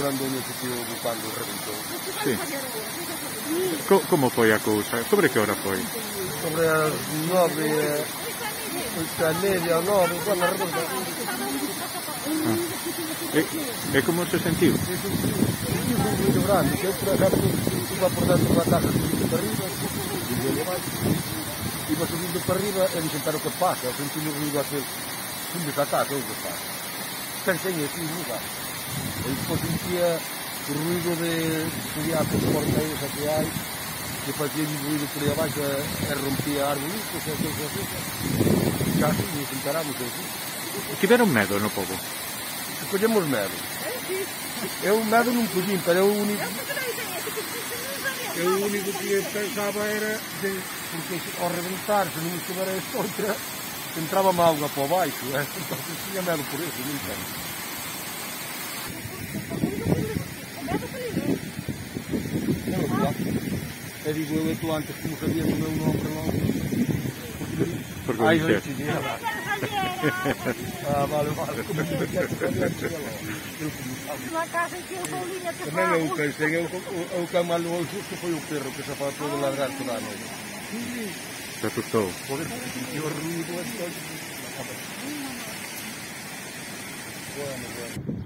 mostrando un efectivo ocupando o reventón. Sí. Co como foi a cousa? Sobre que hora foi? Sobre as nove, oito e media, nove, cando revolta. Ah. E, e como se sentiu? Sentiu un ruido grande, que eu por acaso estive aportando unha taja subindo para arriba, iba subindo para arriba e dixen, pero que pasa? Sentí un ruido aquel, fundo da taja, eu que pasa. Pensei, eu tive un lugar. Sentia o ruido de subir aqueles porteiros que que fazia ruido por aí abaixo, a, a rompia arbolitos, e aquilo assim. Já assim, nos encaramos assim. Tiveron medo no povo? Collemos medo. Eu medo collín, pero eu o único... Eu o único que pensaba era de, porque ao reventar, se non estivera escoltra, entraba má auga para baixo, eh? entón tinha medo por eso, non entendo. Non, claro. E digo eu tú antes como sabías o meu nome non? Porque Ai, o dixer. te Ah, vale, vale. Como se quer saber, Na casa em que eu vou linha de Tamén eu pensei, eu, eu, que mal o susto foi o perro que se apatou de largar toda a noite. Se asustou. Joder, que o ruido entonces. Bueno, bueno.